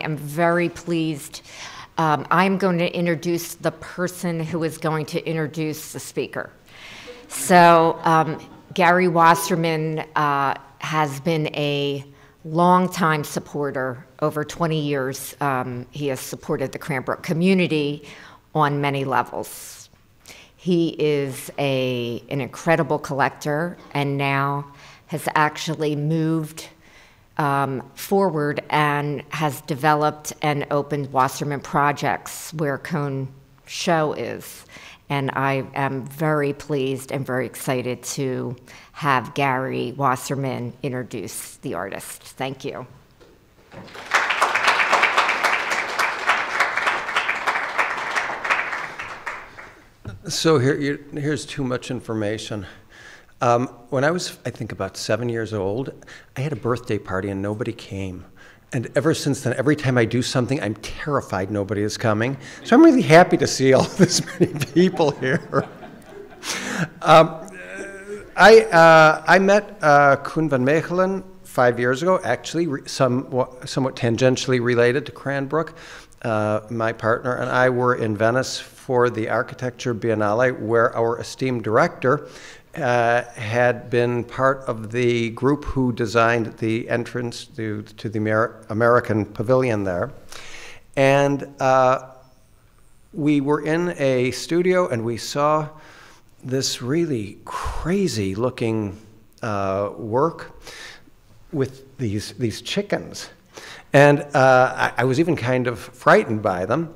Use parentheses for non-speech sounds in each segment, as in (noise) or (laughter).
am very pleased. Um, I'm going to introduce the person who is going to introduce the speaker. So, um, Gary Wasserman uh, has been a longtime supporter. Over 20 years, um, he has supported the Cranbrook community on many levels. He is a, an incredible collector and now has actually moved um, forward and has developed and opened Wasserman Projects where Koen Show is. And I am very pleased and very excited to have Gary Wasserman introduce the artist. Thank you. So here, here's too much information. Um, when I was, I think, about seven years old, I had a birthday party and nobody came. And ever since then, every time I do something, I'm terrified nobody is coming. So I'm really happy to see all (laughs) this many people here. (laughs) um, I, uh, I met uh, Koen Vanmechelen five years ago, actually, somewhat, somewhat tangentially related to Cranbrook. Uh, my partner and I were in Venice for the Architecture Biennale, where our esteemed director uh, had been part of the group who designed the entrance to, to the Amer American Pavilion there. And uh, we were in a studio and we saw this really crazy looking uh, work with these, these chickens. And uh, I, I, was even kind of frightened by them.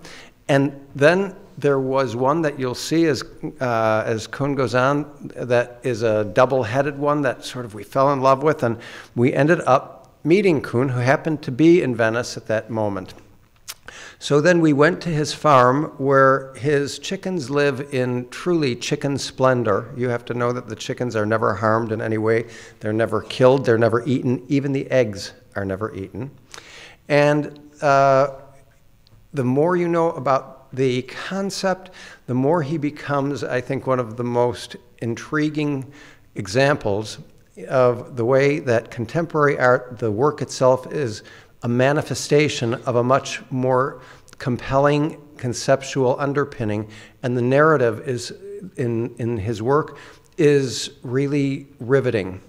And then there was one that you'll see as, uh, as Koen goes on that is a double-headed one that sort of we fell in love with. And we ended up meeting Koen, who happened to be in Venice at that moment. So then we went to his farm where his chickens live in truly chicken splendor. You have to know that the chickens are never harmed in any way. They're never killed, they're never eaten. Even the eggs are never eaten. And uh, the more you know about the concept, the more he becomes, I think, one of the most intriguing examples of the way that contemporary art, the work itself, is a manifestation of a much more compelling conceptual underpinning, and the narrative is in, in his work is really riveting.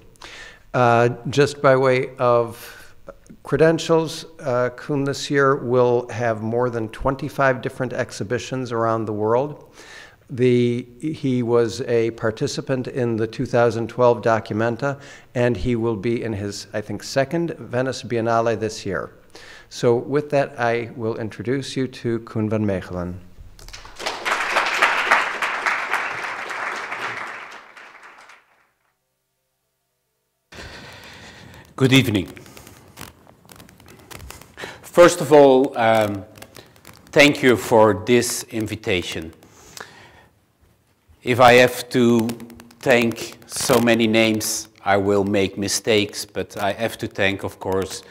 Uh, just by way of credentials, uh, Koen this year will have more than 25 different exhibitions around the world. The, he was a participant in the 2012 Documenta, and he will be in his, I think, second Venice Biennale this year. So with that, I will introduce you to Koen Vanmechelen. Good evening. First of all, um, thank you for this invitation. If I have to thank so many names, I will make mistakes, but I have to thank, of course,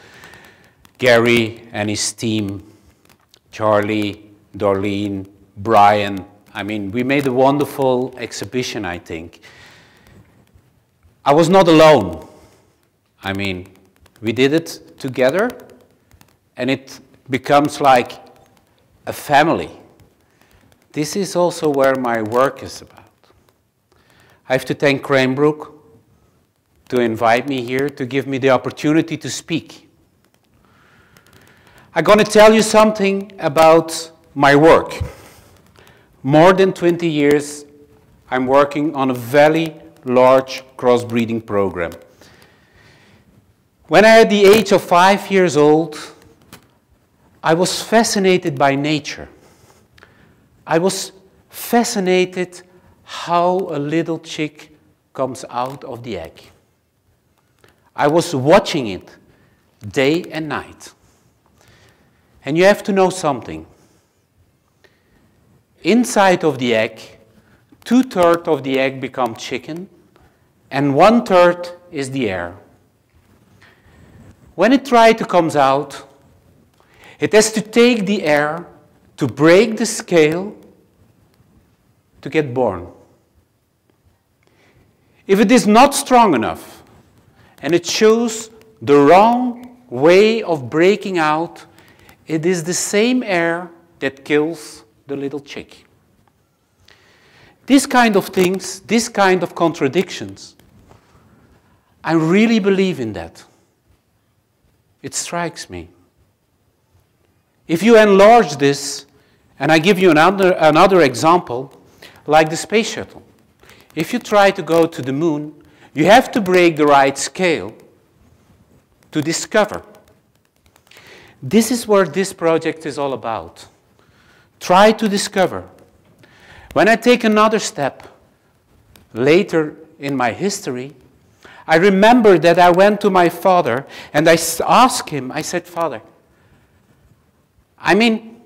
Gary and his team, Charlie, Darlene, Brian. I mean, we made a wonderful exhibition, I think. I was not alone. I mean, we did it together, and it becomes like a family. This is also where my work is about. I have to thank Cranbrook to invite me here, to give me the opportunity to speak. I'm going to tell you something about my work. More than 20 years, I'm working on a very large crossbreeding program. When I had the age of five years old, I was fascinated by nature. I was fascinated how a little chick comes out of the egg. I was watching it day and night. And you have to know something. Inside of the egg, two-thirds of the egg become chicken, and one-third is the air. When it tries to come out, it has to take the air to break the scale to get born. If it is not strong enough and it shows the wrong way of breaking out, it is the same air that kills the little chick. These kind of things, these kind of contradictions, I really believe in that. It strikes me. If you enlarge this, and I give you another, another example, like the space shuttle. If you try to go to the moon, you have to break the right scale to discover. This is what this project is all about. Try to discover. When I take another step later in my history, I remember that I went to my father and I asked him, I said, Father, I mean,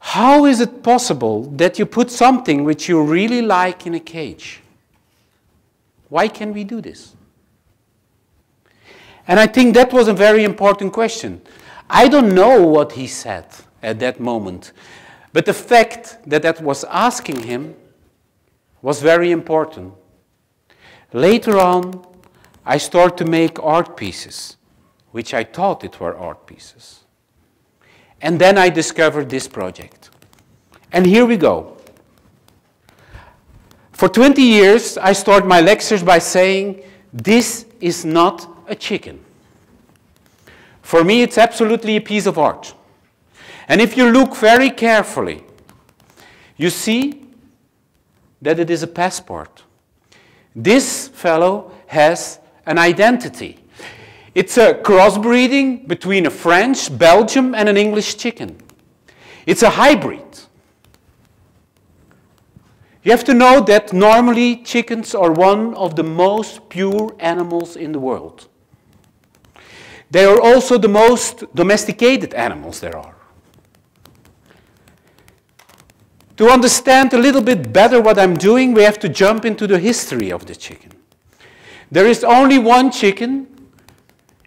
how is it possible that you put something which you really like in a cage? Why can we do this? And I think that was a very important question. I don't know what he said at that moment, but the fact that that was asking him was very important. Later on, I started to make art pieces, which I thought it were art pieces. And then I discovered this project. And here we go. For 20 years, I start my lectures by saying, this is not a chicken. For me, it's absolutely a piece of art. And if you look very carefully, you see that it is a passport. This fellow has an identity. It's a crossbreeding between a French, Belgium, and an English chicken. It's a hybrid. You have to know that normally chickens are one of the most pure animals in the world. They are also the most domesticated animals there are. To understand a little bit better what I'm doing, we have to jump into the history of the chicken. There is only one chicken.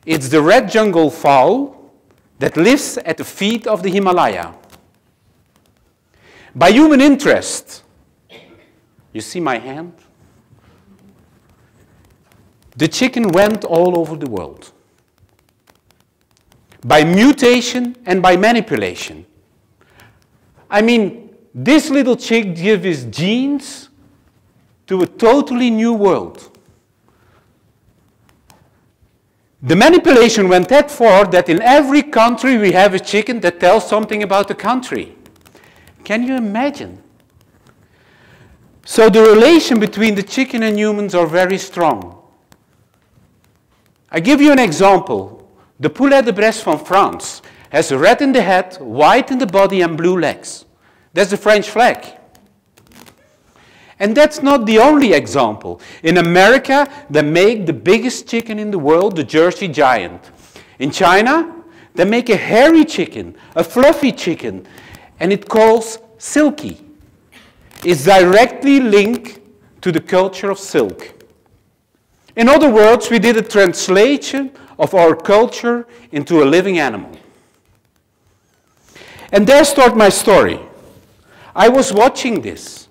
It's the red jungle fowl that lives at the feet of the Himalaya. By human interest, you see my hand? The chicken went all over the world. By mutation and by manipulation. I mean, this little chick gives his genes to a totally new world. The manipulation went that far that in every country we have a chicken that tells something about the country. Can you imagine? So the relation between the chicken and humans are very strong. I give you an example. The poulet de Bresse from France has red in the head, white in the body, and blue legs. That's the French flag. And that's not the only example. In America, they make the biggest chicken in the world, the Jersey Giant. In China, they make a hairy chicken, a fluffy chicken, and it calls silky. It's directly linked to the culture of silk. In other words, we did a translation of our culture into a living animal. And there starts my story. I was watching this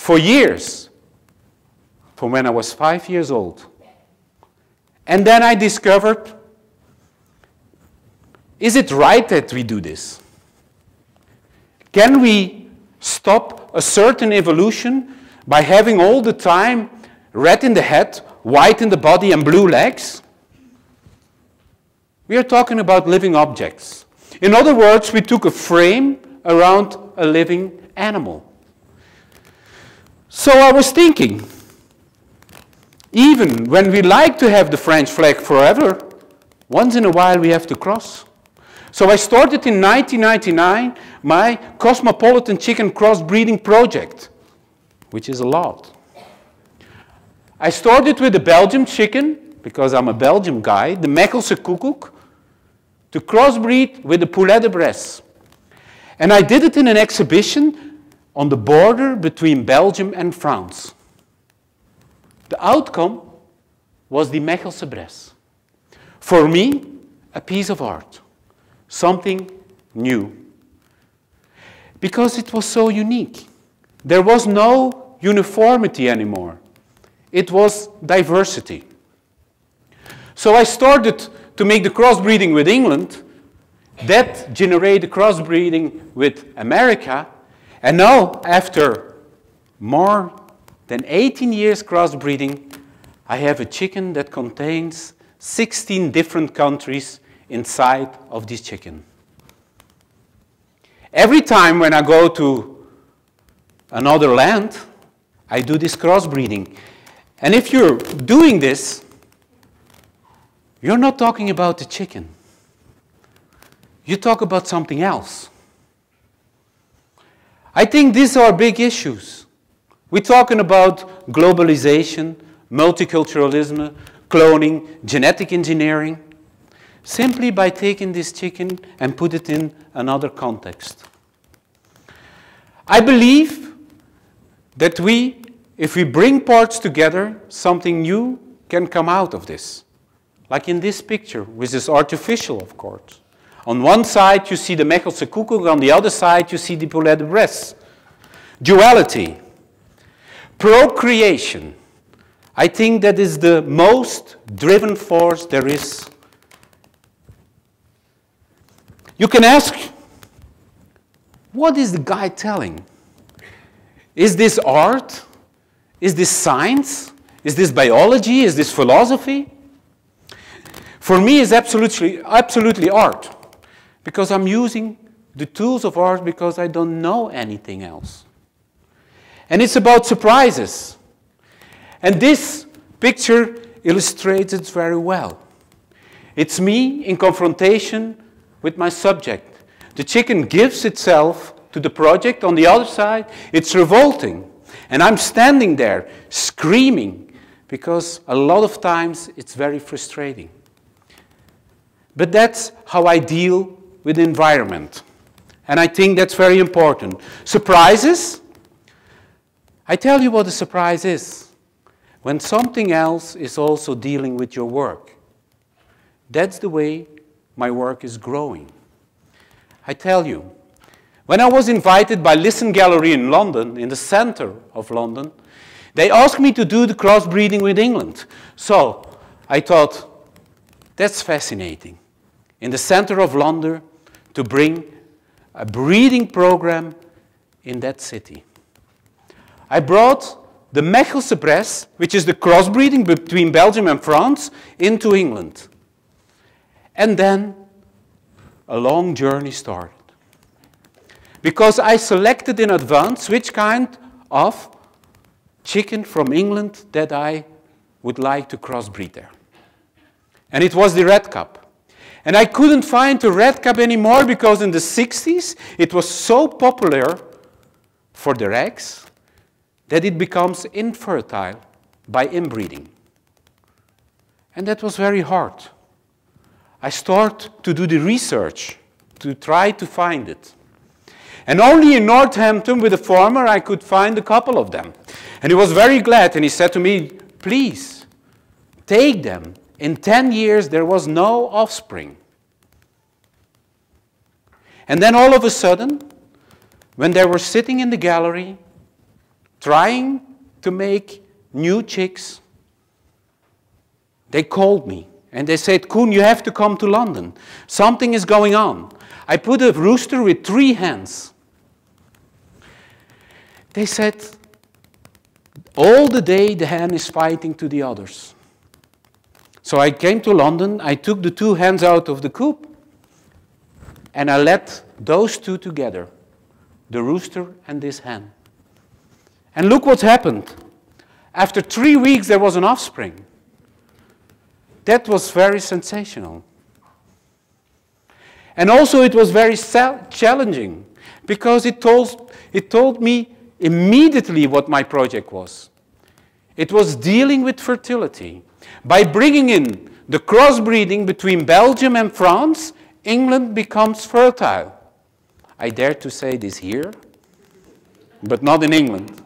for years, from when I was five years old. And then I discovered is it right that we do this? Can we stop a certain evolution by having all the time red in the head, white in the body, and blue legs? We are talking about living objects. In other words, we took a frame around a living animal. So I was thinking, even when we like to have the French flag forever, once in a while we have to cross. So I started in 1999 my Cosmopolitan Chicken Crossbreeding Project, which is a lot. I started with the Belgian chicken, because I'm a Belgian guy, the Mechelse Koekoek, to crossbreed with the Poulet de Bresse. And I did it in an exhibition on the border between Belgium and France. The outcome was the Mechelse Bresse. For me, a piece of art, something new. Because it was so unique. There was no uniformity anymore. It was diversity. So I started to make the crossbreeding with England, That generated crossbreeding with America. And now, after more than 18 years crossbreeding, I have a chicken that contains 16 different countries inside of this chicken. Every time when I go to another land, I do this crossbreeding. And if you're doing this, you're not talking about the chicken. You talk about something else. I think these are big issues. We're talking about globalization, multiculturalism, cloning, genetic engineering, simply by taking this chicken and put it in another context. I believe that we, if we bring parts together, something new can come out of this. Like in this picture, which is artificial, of course. On one side, you see the Mechelse Koekoek, on the other side, you see the Poulet de. Duality. Procreation. I think that is the most driven force there is. You can ask, what is the guy telling? Is this art? Is this science? Is this biology? Is this philosophy? For me, it's absolutely, absolutely art because I'm using the tools of art because I don't know anything else. And it's about surprises. And this picture illustrates it very well. It's me in confrontation with my subject. The chicken gives itself to the project. On the other side, it's revolting. And I'm standing there screaming because a lot of times it's very frustrating. But that's how I deal with the environment. And I think that's very important. Surprises? I tell you what a surprise is. When something else is also dealing with your work. That's the way my work is growing. I tell you, when I was invited by Lisson Gallery in London, in the center of London, they asked me to do the crossbreeding with England. So I thought, that's fascinating. In the center of London, to bring a breeding program in that city. I brought the Mechelse Bresse, which is the crossbreeding between Belgium and France, into England. And then a long journey started. Because I selected in advance which kind of chicken from England that I would like to crossbreed there. And it was the red cap. And I couldn't find the red cap anymore because in the 60s it was so popular for their eggs that it becomes infertile by inbreeding. And that was very hard. I started to do the research to try to find it. And only in Northampton with a farmer I could find a couple of them. And he was very glad and he said to me, please, take them in 10 years, there was no offspring. And then all of a sudden, when they were sitting in the gallery, trying to make new chicks, they called me and they said, Koen, you have to come to London. Something is going on. I put a rooster with three hens. They said, all the day the hen is fighting to the others. So I came to London, I took the two hens out of the coop, and I let those two together, the rooster and this hen. And look what's happened. After three weeks, there was an offspring. That was very sensational. And also, it was very challenging because it told, it told me immediately what my project was. It was dealing with fertility. By bringing in the crossbreeding between Belgium and France, England becomes fertile. I dare to say this here, but not in England.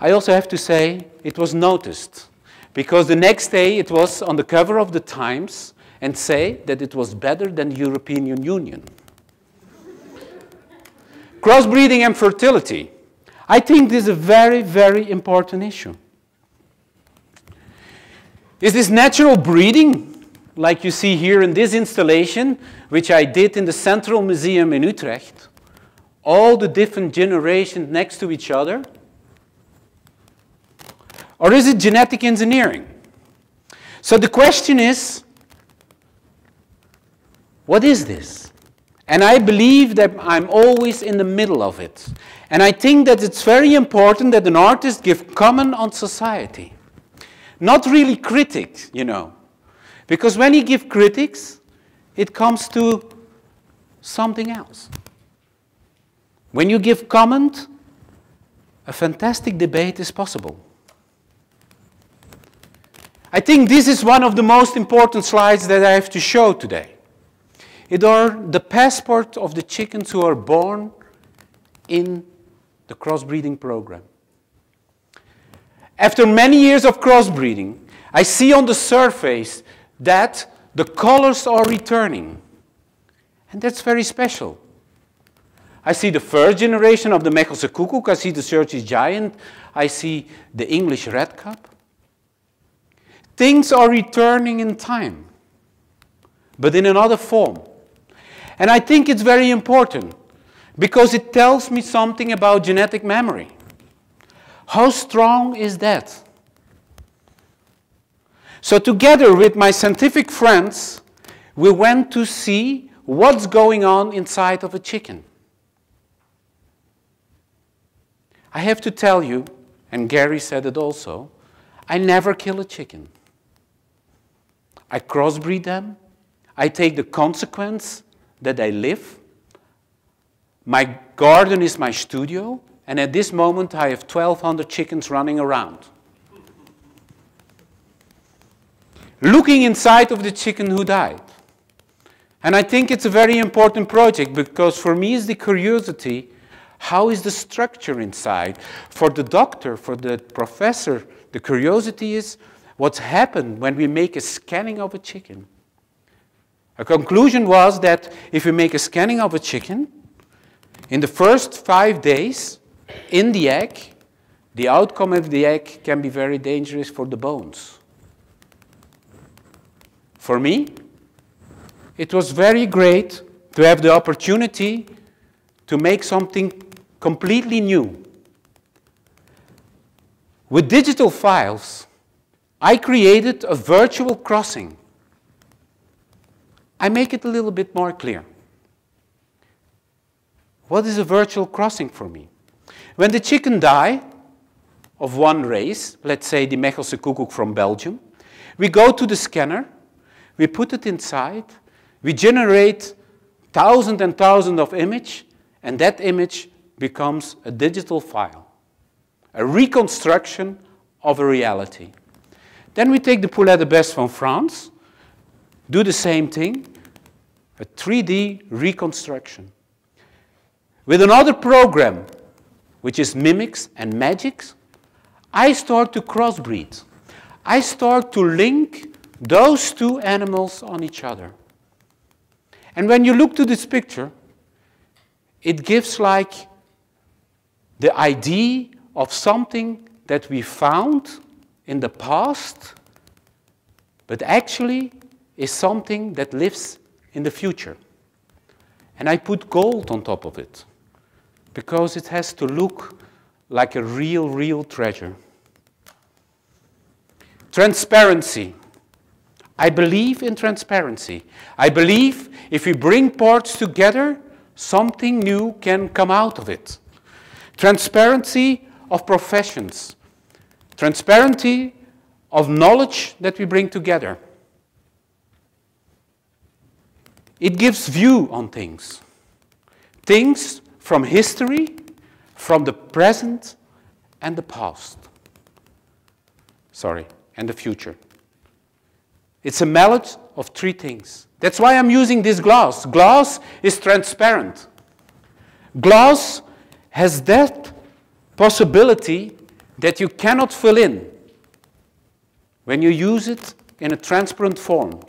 I also have to say it was noticed because the next day it was on the cover of the Times and say that it was better than the European Union. Crossbreeding and fertility. I think this is a very, very important issue. Is this natural breeding like you see here in this installation, which I did in the Central Museum in Utrecht, all the different generations next to each other? Or is it genetic engineering? So the question is, what is this? And I believe that I'm always in the middle of it. And I think that it's very important that an artist give comment on society. Not really critics, you know. Because when you give critics, it comes to something else. When you give comment, a fantastic debate is possible. I think this is one of the most important slides that I have to show today. It are the passport of the chickens who are born in the crossbreeding program. After many years of crossbreeding, I see on the surface that the colors are returning. And that's very special. I see the first generation of the Mechelse Koekoek, I see the Jersey Giant, I see the English Red Cap. Things are returning in time, but in another form. And I think it's very important because it tells me something about genetic memory. How strong is that? So together with my scientific friends, we went to see what's going on inside of a chicken. I have to tell you, and Gary said it also, I never kill a chicken. I crossbreed them. I take the consequence that they live. My garden is my studio, and at this moment I have 1,200 chickens running around. Looking inside of the chicken who died. And I think it's a very important project because for me is the curiosity, how is the structure inside? For the doctor, for the professor, the curiosity is what's happened when we make a scanning of a chicken. A conclusion was that if we make a scanning of a chicken, in the first five days in the egg, the outcome of the egg can be very dangerous for the bones. For me, it was very great to have the opportunity to make something completely new. With digital files, I created a virtual crossing. I make it a little bit more clear. What is a virtual crossing for me? When the chicken die of one race, let's say the Mechelse Koekoek from Belgium, we go to the scanner, we put it inside, we generate thousands and thousands of images, and that image becomes a digital file, a reconstruction of a reality. Then we take the poulet de Bresse from France, do the same thing, a 3D reconstruction. With another program, which is Mimics and Magics, I start to crossbreed. I start to link those two animals on each other. And when you look to this picture, it gives like the idea of something that we found in the past, but actually is something that lives in the future. And I put gold on top of it because it has to look like a real, real treasure. Transparency. I believe in transparency. I believe if we bring parts together, something new can come out of it. Transparency of professions. Transparency of knowledge that we bring together. It gives view on things. Things from history, from the present, and the past. Sorry, and the future. It's a mallet of three things. That's why I'm using this glass. Glass is transparent. Glass has that possibility that you cannot fill in when you use it in a transparent form.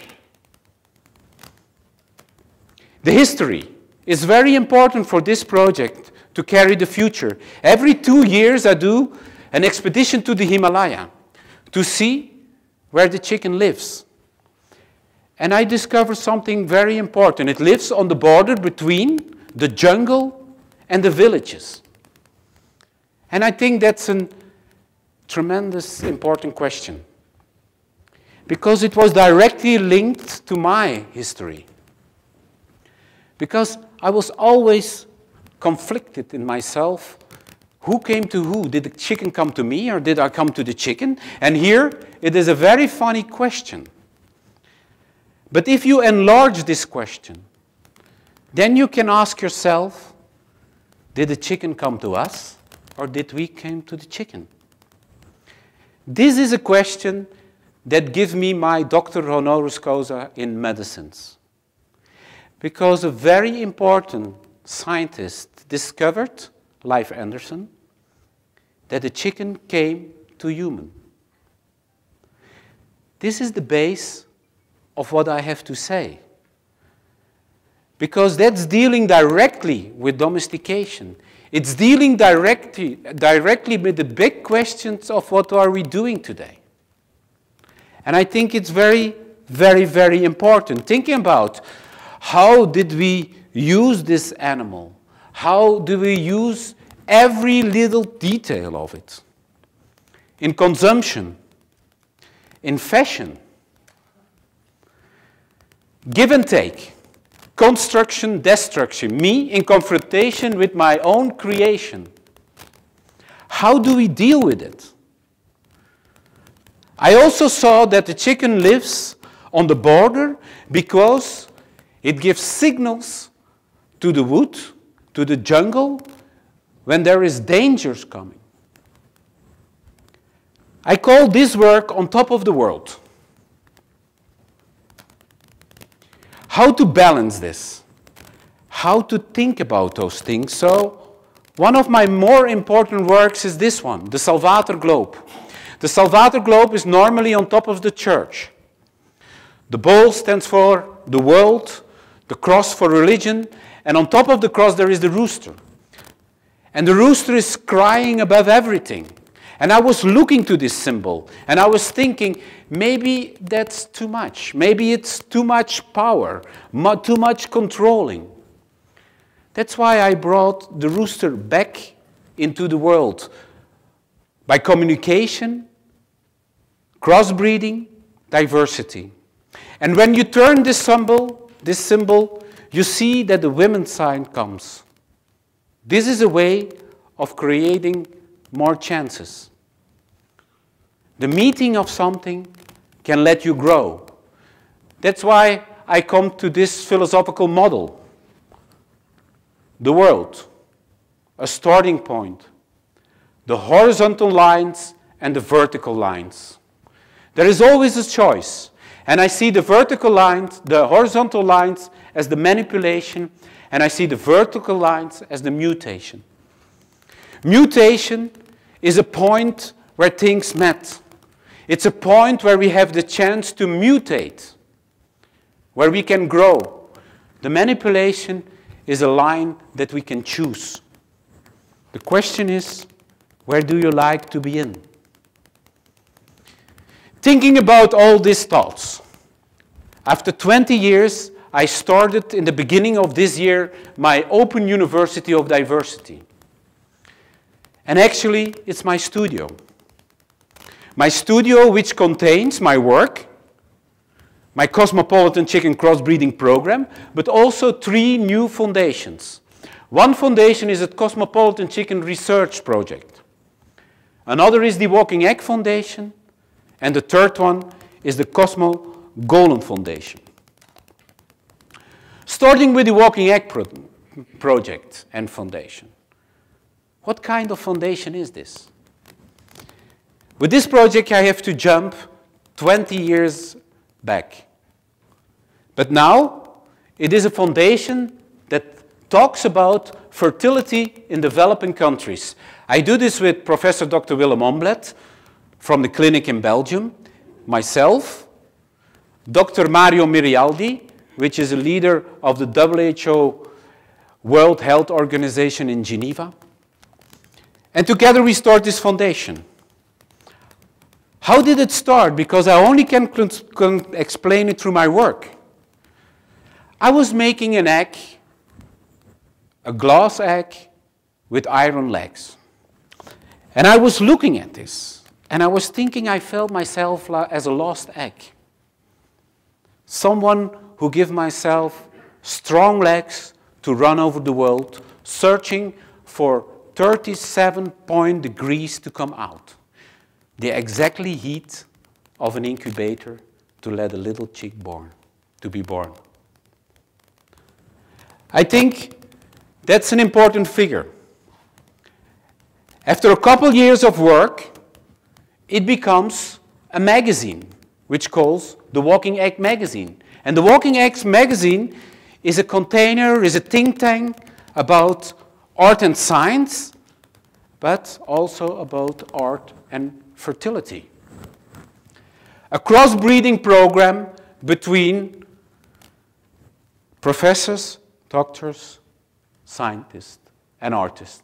The history is very important for this project to carry the future. Every two years I do an expedition to the Himalaya to see where the chicken lives. And I discovered something very important. It lives on the border between the jungle and the villages. And I think that's a tremendous important question. Because it was directly linked to my history. Because I was always conflicted in myself. Who came to who? Did the chicken come to me or did I come to the chicken? And here it is a very funny question. But if you enlarge this question, then you can ask yourself, did the chicken come to us or did we come to the chicken? This is a question that gives me my doctor honoris causa in medicines. Because a very important scientist discovered, Leif Andersson, that the chicken came to human. This is the base of what I have to say. Because that's dealing directly with domestication. It's dealing directly, directly with the big questions of what are we doing today. And I think it's very, very, very important. Thinking about how did we use this animal? How do we use every little detail of it? In consumption, in fashion, give and take, construction, destruction, me in confrontation with my own creation. How do we deal with it? I also saw that the chicken lives on the border because it gives signals to the wood, to the jungle, when there is dangers coming. I call this work on top of the world. How to balance this? How to think about those things? So, one of my more important works is this one, the Salvator Globe. The Salvator Globe is normally on top of the church. The bowl stands for the world, the cross for religion, and on top of the cross there is the rooster. And the rooster is crying above everything. And I was looking to this symbol and I was thinking, maybe that's too much. Maybe it's too much power, too much controlling. That's why I brought the rooster back into the world by communication, crossbreeding, diversity. And when you turn this symbol, this symbol, you see that the women's sign comes. This is a way of creating more chances. The meeting of something can let you grow. That's why I come to this philosophical model. The world, a starting point, the horizontal lines and the vertical lines. There is always a choice. And I see the vertical lines, the horizontal lines as the manipulation, and I see the vertical lines as the mutation. Mutation is a point where things met. It's a point where we have the chance to mutate, where we can grow. The manipulation is a line that we can choose. The question is, where do you like to be in? Thinking about all these thoughts, after 20 years, I started in the beginning of this year my Open University of Diversity. And actually, it's my studio. My studio, which contains my work, my Cosmopolitan Chicken Crossbreeding Program, but also three new foundations. One foundation is a Cosmopolitan Chicken Research Project. Another is the Walking Egg Foundation. And the third one is the Cosmo Golem Foundation. Starting with the Walking Egg pro Project and Foundation. What kind of foundation is this? With this project, I have to jump 20 years back. But now, it is a foundation that talks about fertility in developing countries. I do this with Professor Dr. Willem Ombelet from the clinic in Belgium, myself, Dr. Mario Merialdi, which is a leader of the WHO World Health Organization in Geneva, and together we start this foundation. How did it start? Because I only can, can explain it through my work. I was making an egg, a glass egg with iron legs. And I was looking at this, and I was thinking I felt myself as a lost egg. Someone who give myself strong legs to run over the world, searching for 37 point degrees to come out. The exactly heat of an incubator to let a little chick born, to be born. I think that's an important figure. After a couple years of work, it becomes a magazine, which calls the Walking Egg Magazine. And the Walking Eggs Magazine is a container, is a think tank about art and science, but also about art and fertility. A crossbreeding program between professors, doctors, scientists, and artists.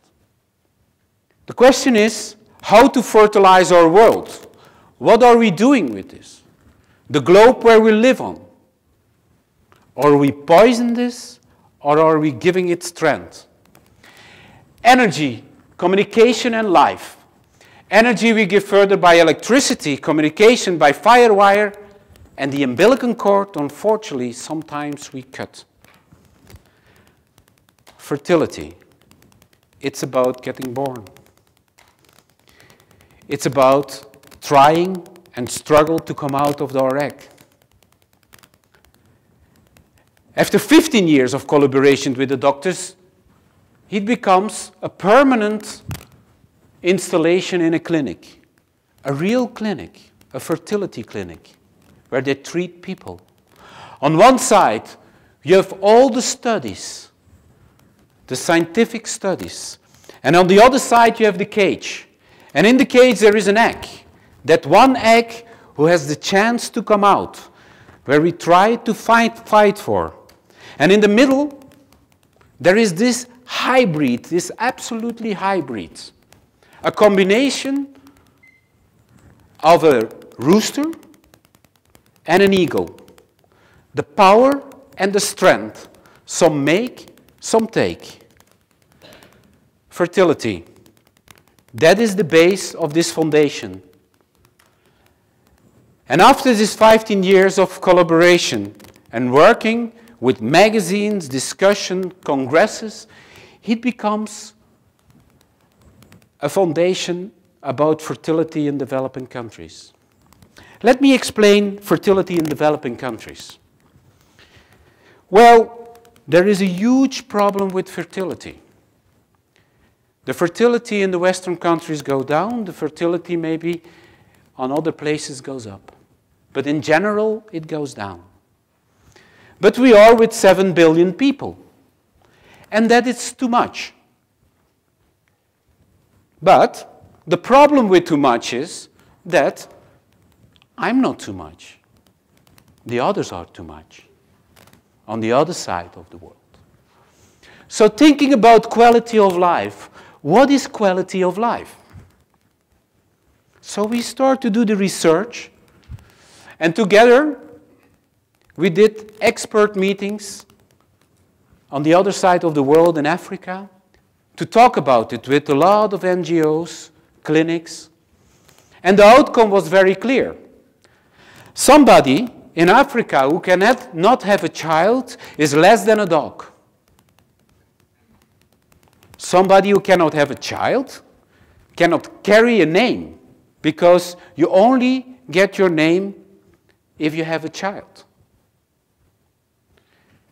The question is how to fertilize our world. What are we doing with this? The globe where we live on. Are we poisoning this or are we giving it strength? Energy, communication, and life. Energy we give further by electricity, communication by firewire, and the umbilical cord, unfortunately, sometimes we cut. Fertility. It's about getting born. It's about trying and struggle to come out of the egg. After 15 years of collaboration with the doctors, it becomes a permanent installation in a clinic, a real clinic, a fertility clinic, where they treat people. On one side, you have all the studies, the scientific studies, and on the other side, you have the cage. And in the cage, there is an egg. That one egg who has the chance to come out, where we try to fight, fight for. And in the middle, there is this hybrid, this absolutely hybrid. A combination of a rooster and an eagle. The power and the strength. Some make, some take. Fertility. That is the base of this foundation. And after these 15 years of collaboration and working with magazines, discussion, congresses, it becomes a foundation about fertility in developing countries. Let me explain fertility in developing countries. Well, there is a huge problem with fertility. The fertility in the Western countries go down, the fertility maybe on other places goes up. But in general, it goes down. But we are with 7 billion people, and that is too much. But the problem with too much is that I'm not too much. The others are too much on the other side of the world. So thinking about quality of life, what is quality of life? So we start to do the research, and together we did expert meetings on the other side of the world in Africa to talk about it with a lot of NGOs, clinics, and the outcome was very clear. Somebody in Africa who cannot not have a child is less than a dog. Somebody who cannot have a child cannot carry a name because you only get your name if you have a child.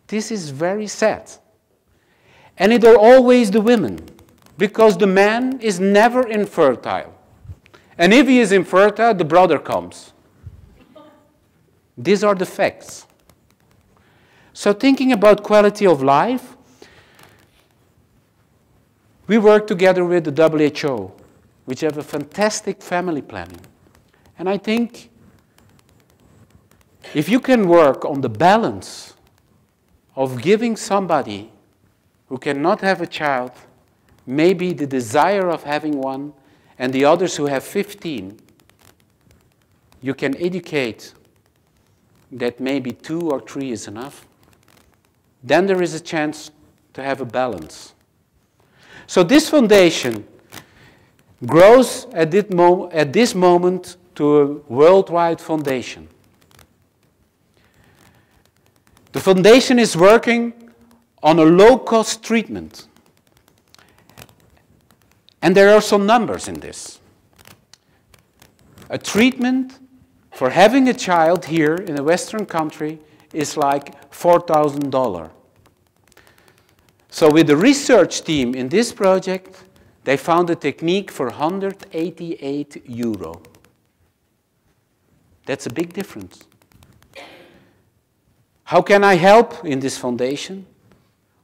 This is very sad. And it are always the women because the man is never infertile. And if he is infertile, the brother comes. These are the facts. So thinking about quality of life, we work together with the WHO, which have a fantastic family planning. And I think if you can work on the balance of giving somebody who cannot have a child maybe the desire of having one, and the others who have 15, you can educate that maybe two or three is enough, then there is a chance to have a balance. So this foundation grows at this, moment to a worldwide foundation. The foundation is working on a low-cost treatment. And there are some numbers in this. A treatment for having a child here in a Western country is like $4,000. So with the research team in this project, they found a technique for 188 euro. That's a big difference. How can I help in this foundation?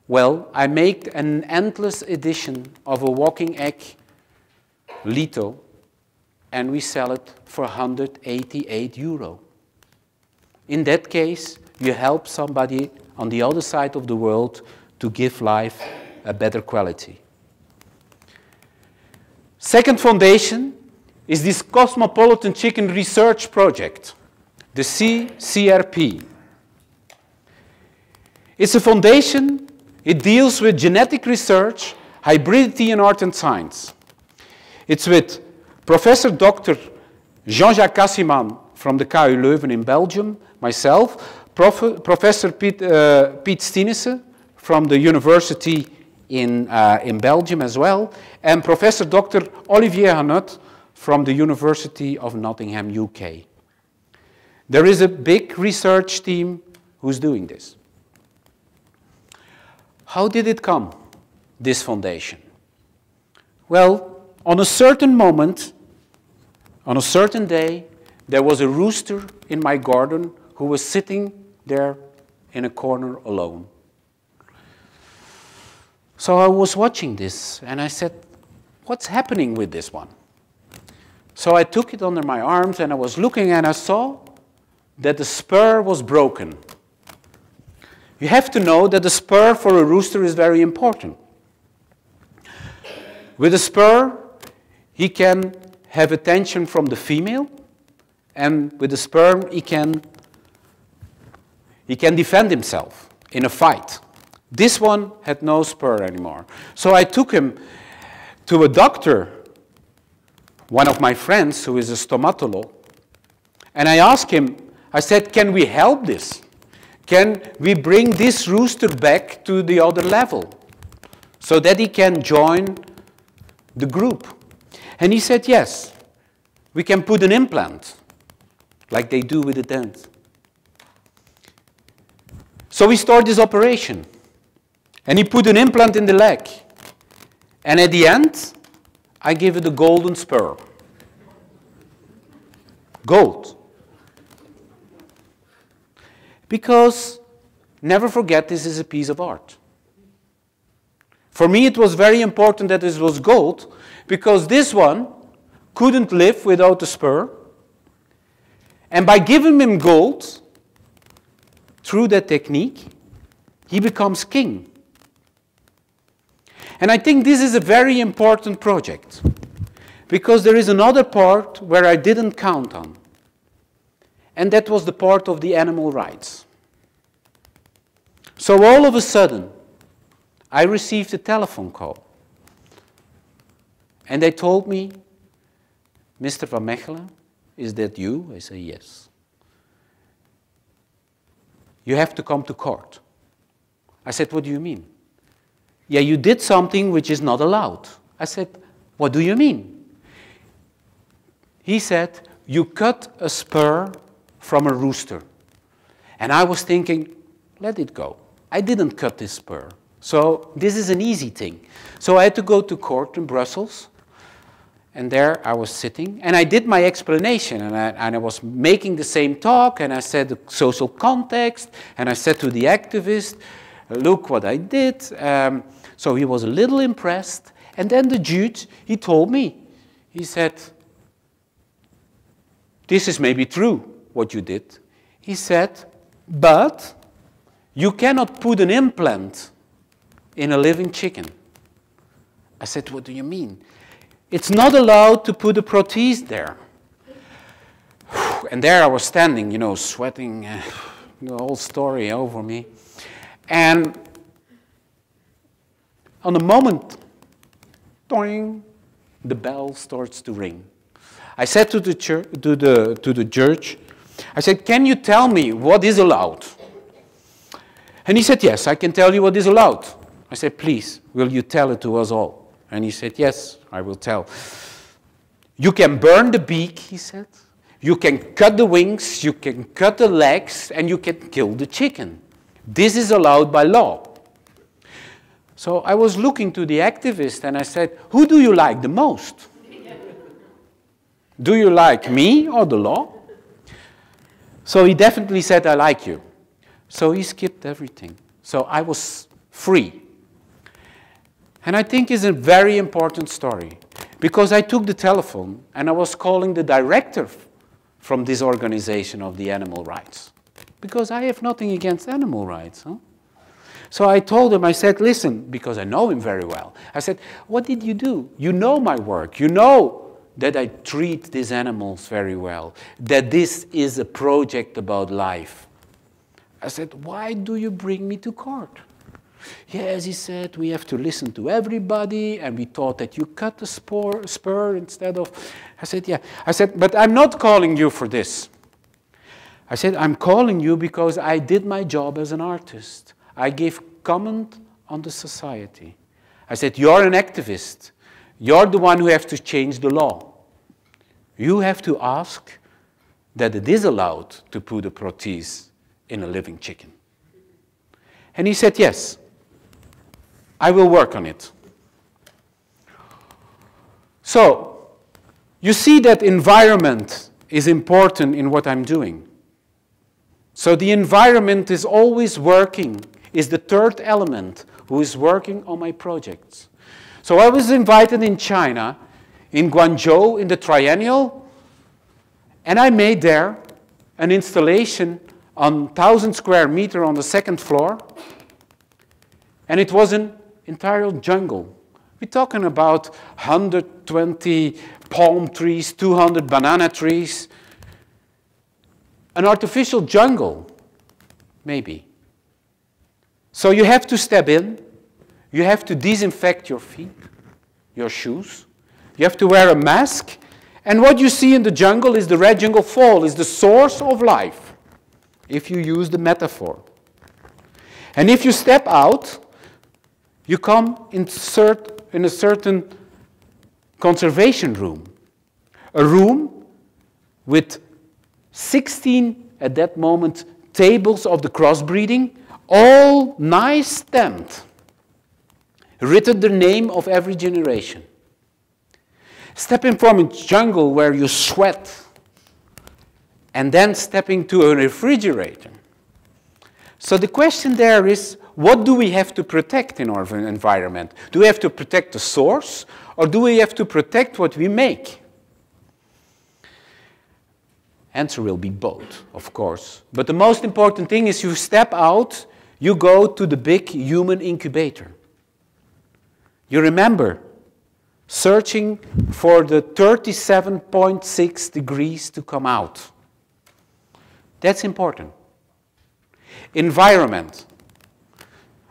Well, I make an endless edition of a walking egg, Lito, and we sell it for 188 euro. In that case, you help somebody on the other side of the world to give life a better quality. Second foundation is this Cosmopolitan Chicken Research Project, the CCRP. It's a foundation, it deals with genetic research, hybridity in art and science. It's with Professor Dr. Jean-Jacques Cassiman from the KU Leuven in Belgium, myself, Prof Professor Piet, uh, Piet Stinissen from the University in, uh, in Belgium as well, and Professor Dr. Olivier Hanotte from the University of Nottingham, UK. There is a big research team who's doing this. How did it come, this foundation? Well, on a certain moment, on a certain day, there was a rooster in my garden who was sitting there in a corner alone. So I was watching this and I said, What's happening with this one? So I took it under my arms and I was looking and I saw that the spur was broken. You have to know that the spur for a rooster is very important. With a spur, he can have attention from the female, and with the sperm, he can, he can defend himself in a fight. This one had no spur anymore. So I took him to a doctor, one of my friends who is a stomatologist, and I asked him, I said, can we help this? Can we bring this rooster back to the other level so that he can join the group? And he said, yes, we can put an implant like they do with the dent. So we start this operation. And he put an implant in the leg. And at the end, I gave it a golden spur. Gold. Because, never forget, this is a piece of art. For me, it was very important that this was gold because this one couldn't live without a spur. And by giving him gold, through that technique, he becomes king. And I think this is a very important project because there is another part where I didn't count on. And that was the part of the animal rights. So all of a sudden, I received a telephone call. And they told me, Mr. Vanmechelen, is that you? I say, yes. You have to come to court. I said, what do you mean? Yeah, you did something which is not allowed. I said, What do you mean? He said, You cut a spur from a rooster. And I was thinking, Let it go. I didn't cut this spur. So this is an easy thing. So I had to go to court in Brussels. And there I was sitting, and I did my explanation, and I, and I, was making the same talk, and I said the social context, and I said to the activist, look what I did. Um, so he was a little impressed. And then the judge, he told me, he said, this is maybe true, what you did. He said, but you cannot put an implant in a living chicken. I said, what do you mean? It's not allowed to put a prothese there. (sighs) and there I was standing, you know, sweating, (sighs) the whole story over me. And on the moment, doing, the bell starts to ring. I said to the, church, to, the, to the judge, I said, Can you tell me what is allowed? And he said, Yes, I can tell you what is allowed. I said, Please, will you tell it to us all? And he said, Yes, I will tell. You can burn the beak, he said. You can cut the wings, you can cut the legs, and you can kill the chicken. This is allowed by law. So I was looking to the activist and I said, Who do you like the most? do you like me or the law? So he definitely said, I like you. So he skipped everything. So I was free. And I think it's a very important story because I took the telephone and I was calling the director from this organization of the animal rights because I have nothing against animal rights. Huh? So I told him, I said, listen, because I know him very well. I said, what did you do? You know my work. You know that I treat these animals very well, that this is a project about life. I said, why do you bring me to court? Yes, he said, we have to listen to everybody, and we thought that you cut the spur, spur instead of. I said, yeah. I said, but I'm not calling you for this. I said, I'm calling you because I did my job as an artist. I gave comment on the society. I said, You're an activist. You're the one who has to change the law. You have to ask that it is allowed to put a protease in a living chicken. And he said, Yes, I will work on it. So, you see that environment is important in what I'm doing. So, the environment is always working, is the third element who is working on my projects. So, I was invited in China, in Guangzhou, in the Triennial, and I made there an installation on 1,000 square meter on the second floor, and it was an entire jungle. We're talking about 120 palm trees, 200 banana trees, an artificial jungle, maybe. So you have to step in, you have to disinfect your feet, your shoes, you have to wear a mask, and what you see in the jungle is the red jungle fowl, is the source of life if you use the metaphor. And if you step out, you come in, cert, in a certain conservation room, a room with 16 at that moment tables of the crossbreeding, all nice stamped, written the name of every generation. Stepping from a jungle where you sweat and then stepping to a refrigerator. So the question there is, what do we have to protect in our environment? Do we have to protect the source, or do we have to protect what we make? Answer will be both, of course. But the most important thing is you step out, you go to the big human incubator. You remember searching for the 37.6 degrees to come out. That's important. Environment.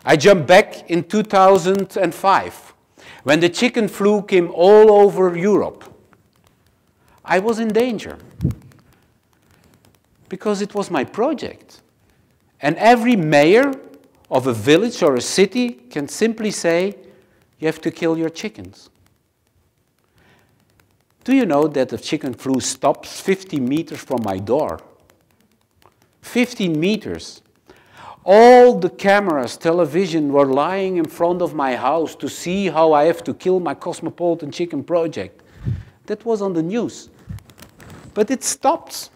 I jump back in 2005 when the chicken flu came all over Europe. I was in danger because it was my project. And every mayor of a village or a city can simply say, you have to kill your chickens. Do you know that the chicken flu stops 50 meters from my door? 15 meters. All the cameras, television were lying in front of my house to see how I have to kill my cosmopolitan chicken project. That was on the news. But it stopped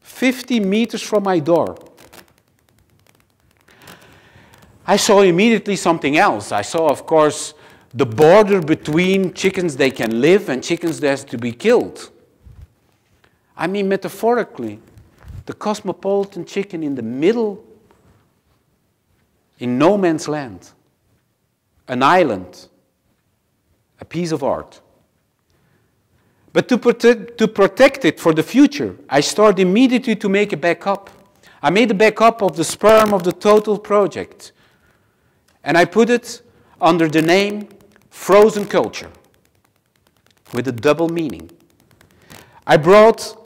50 meters from my door. I saw immediately something else. I saw, of course, the border between chickens they can live and chickens that has to be killed. I mean, metaphorically, the cosmopolitan chicken in the middle, in no man's land, an island, a piece of art. But to to protect it for the future, I started immediately to make a backup. I made a backup of the sperm of the total project. And I put it under the name Frozen Culture with a double meaning. I brought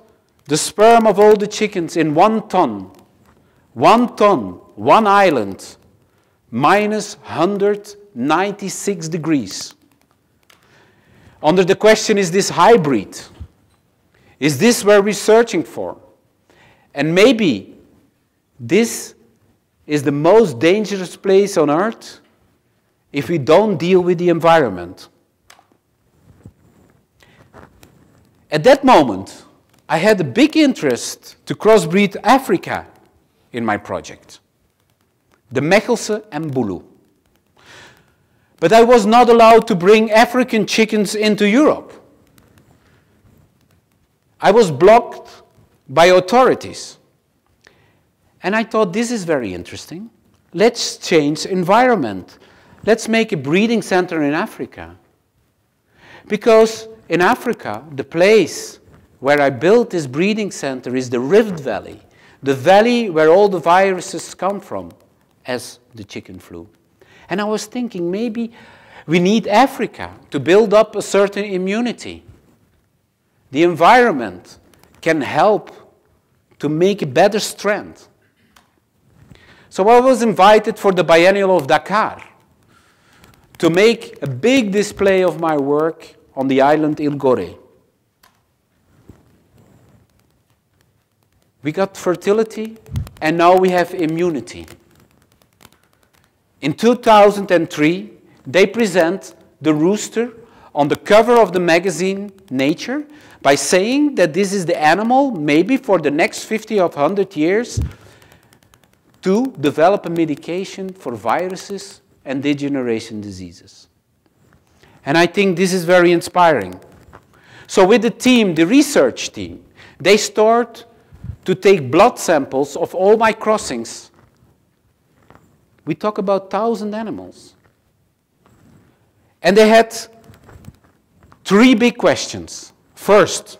the sperm of all the chickens in one ton, one ton, one island, minus 196 degrees. Under the question, is this hybrid? Is this where we're searching for? And maybe this is the most dangerous place on earth if we don't deal with the environment. At that moment, I had a big interest to crossbreed Africa in my project, the Mechelse and Bulu. But I was not allowed to bring African chickens into Europe. I was blocked by authorities. And I thought this is very interesting. Let's change environment. Let's make a breeding center in Africa. Because in Africa, the place where I built this breeding center is the Rift Valley, the valley where all the viruses come from, as the chicken flu. And I was thinking maybe we need Africa to build up a certain immunity. The environment can help to make a better strength. So I was invited for the Biennial of Dakar to make a big display of my work on the island Il Gorée. We got fertility, and now we have immunity. In 2003, they present the rooster on the cover of the magazine Nature by saying that this is the animal, maybe for the next 50 or 100 years, to develop a medication for viruses and degeneration diseases. And I think this is very inspiring. So with the team, the research team, they start to take blood samples of all my crossings. We talk about 1,000 animals. And they had three big questions. First,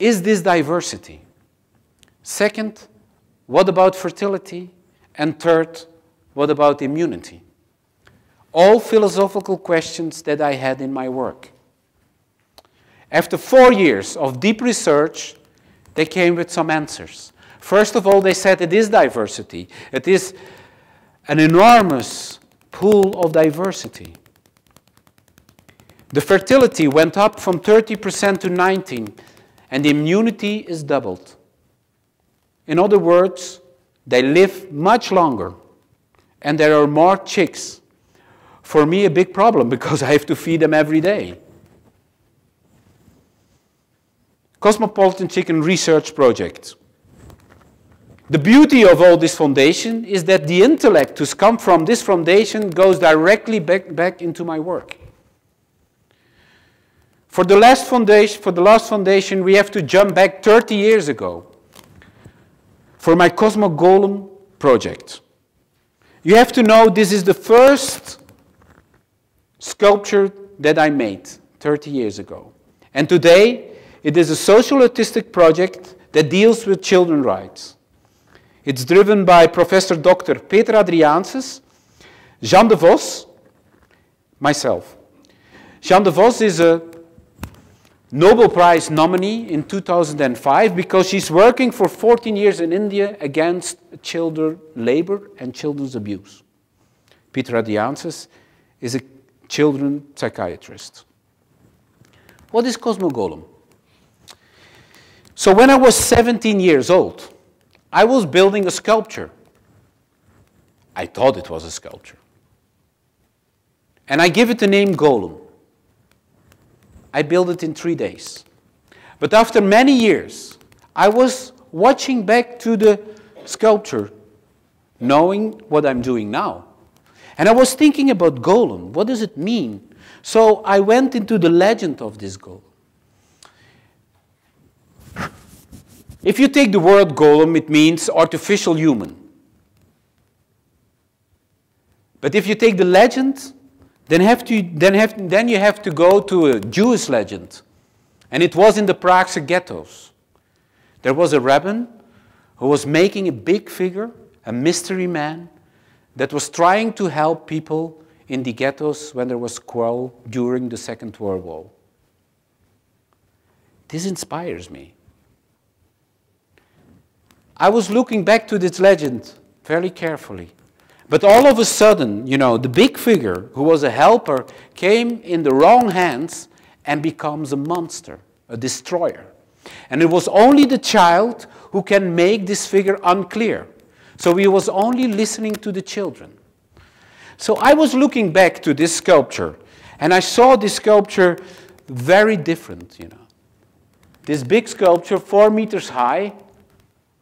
is this diversity? Second, what about fertility? And third, what about immunity? All philosophical questions that I had in my work. After four years of deep research, they came with some answers. First of all, they said it is diversity. It is an enormous pool of diversity. The fertility went up from 30% to 19, and the immunity is doubled. In other words, they live much longer, and there are more chicks. For me, a big problem (laughs) because I have to feed them every day. Cosmopolitan Chicken Research Project. The beauty of all this foundation is that the intellect to come from this foundation goes directly back, back into my work. For the last foundation, for the last foundation, we have to jump back 30 years ago for my Cosmo Golem project. You have to know this is the first sculpture that I made 30 years ago. And today, it is a social artistic project that deals with children's rights. It's driven by Professor Dr. Peter Adriaenssens, Jean de Vos, myself. Jeanne Devos is a Nobel Prize nominee in 2005 because she's working for 14 years in India against child labor and children's abuse. Peter Adriaenssens is a children psychiatrist. What is Cosmo Golem? So when I was 17 years old, I was building a sculpture. I thought it was a sculpture. And I give it the name Golem. I built it in three days. But after many years, I was watching back to the sculpture, knowing what I'm doing now. And I was thinking about Golem. What does it mean? So I went into the legend of this Golem. If you take the word golem, it means artificial human. But if you take the legend, then, have to, then, have, then you have to go to a Jewish legend. And it was in the Prague ghettos. There was a rabbin who was making a big figure, a mystery man, that was trying to help people in the ghettos when there was quarrel during the Second World War. This inspires me. I was looking back to this legend very carefully. But all of a sudden, you know, the big figure who was a helper came in the wrong hands and becomes a monster, a destroyer. And it was only the child who can make this figure unclear. So he was only listening to the children. So I was looking back to this sculpture, and I saw this sculpture very different, you know. This big sculpture, four meters high,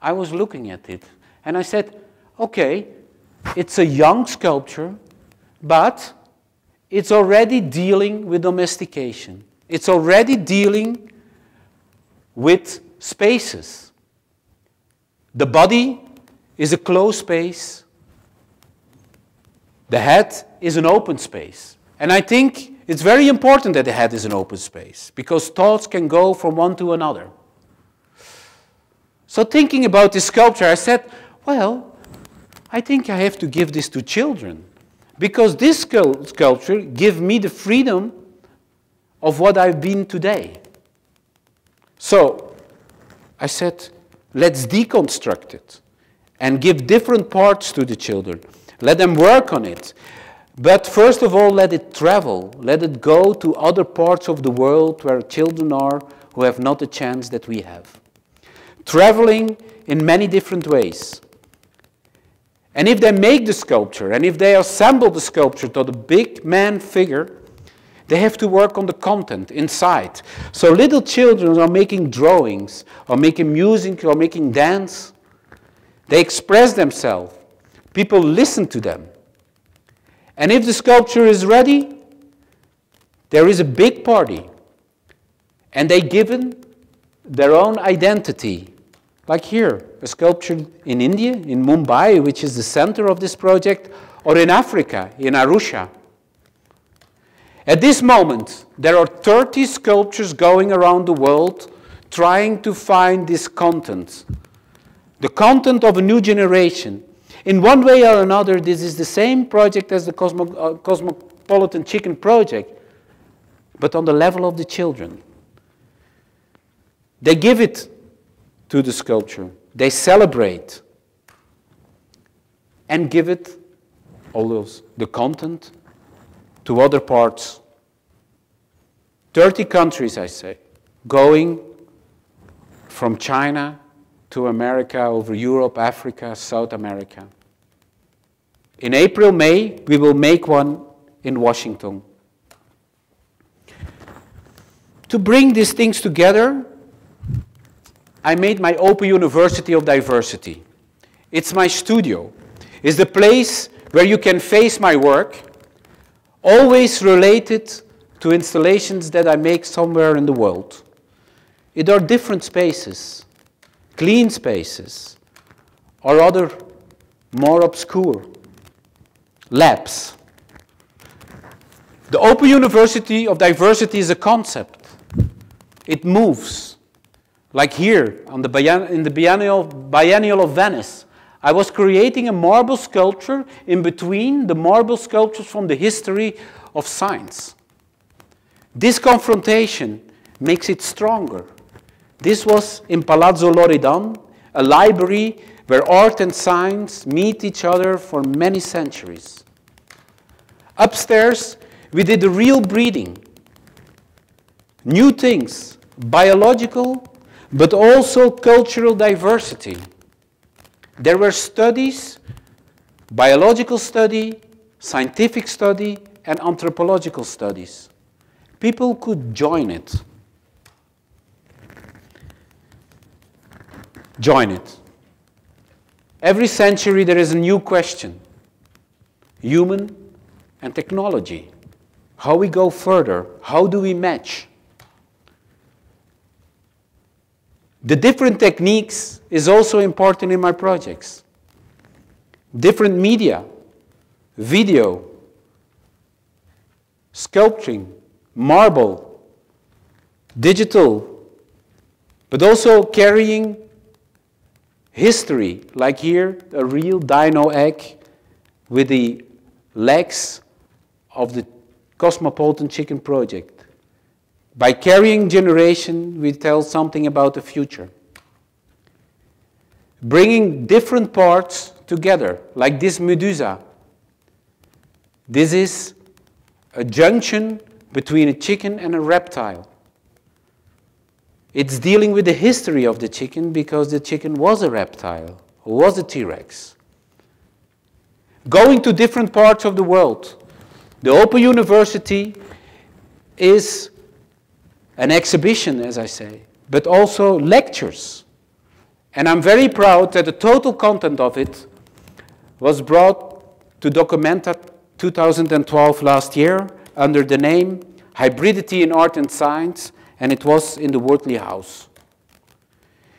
I was looking at it, and I said, okay, it's a young sculpture, but it's already dealing with domestication. It's already dealing with spaces. The body is a closed space. The head is an open space. And I think it's very important that the head is an open space because thoughts can go from one to another. So thinking about this sculpture, I said, well, I think I have to give this to children because this sculpture gives me the freedom of what I've been today. So I said, let's deconstruct it and give different parts to the children. Let them work on it. But first of all, let it travel. Let it go to other parts of the world where children are who have not the chance that we have. Traveling in many different ways. And if they make the sculpture and if they assemble the sculpture to the big man figure, they have to work on the content inside. So little children are making drawings, or making music, or making dance. They express themselves. People listen to them. And if the sculpture is ready, there is a big party. And they given their own identity. Like here, sculpture in India, in Mumbai, which is the center of this project, or in Africa, in Arusha. At this moment, there are 30 sculptures going around the world trying to find this content, the content of a new generation. In one way or another, this is the same project as the Cosmo, uh, Cosmopolitan Chicken Project, but on the level of the children. They give it to the sculpture, they celebrate, and give it all those, the content to other parts. 30 countries, I say, going from China to America, over Europe, Africa, South America. In April, May, we will make one in Washington. To bring these things together, I made my Open University of Diversity. It's my studio. It's the place where you can face my work always related to installations that I make somewhere in the world. It are different spaces, clean spaces, or other more obscure labs. The Open University of Diversity is a concept. It moves. Like here on the in the Biennial, Biennial of Venice, I was creating a marble sculpture in between the marble sculptures from the history of science. This confrontation makes it stronger. This was in Palazzo Loredan, a library where art and science meet each other for many centuries. Upstairs, we did the real breeding. New things, biological, but also cultural diversity. There were studies, biological study, scientific study, and anthropological studies. People could join it. Join it. Every century there is a new question. Human and technology. How we go further? How do we match? The different techniques is also important in my projects. Different media, video, sculpting, marble, digital, but also carrying history, like here, a real dino egg with the legs of the Cosmopolitan Chicken Project. By carrying generation, we tell something about the future. Bringing different parts together, like this medusa. This is a junction between a chicken and a reptile. It's dealing with the history of the chicken because the chicken was a reptile, was a T-Rex. Going to different parts of the world. The Open University is an exhibition, as I say, but also lectures. And I'm very proud that the total content of it was brought to Documenta 2012 last year under the name Hybridity in Art and Science, and it was in the Wortley House.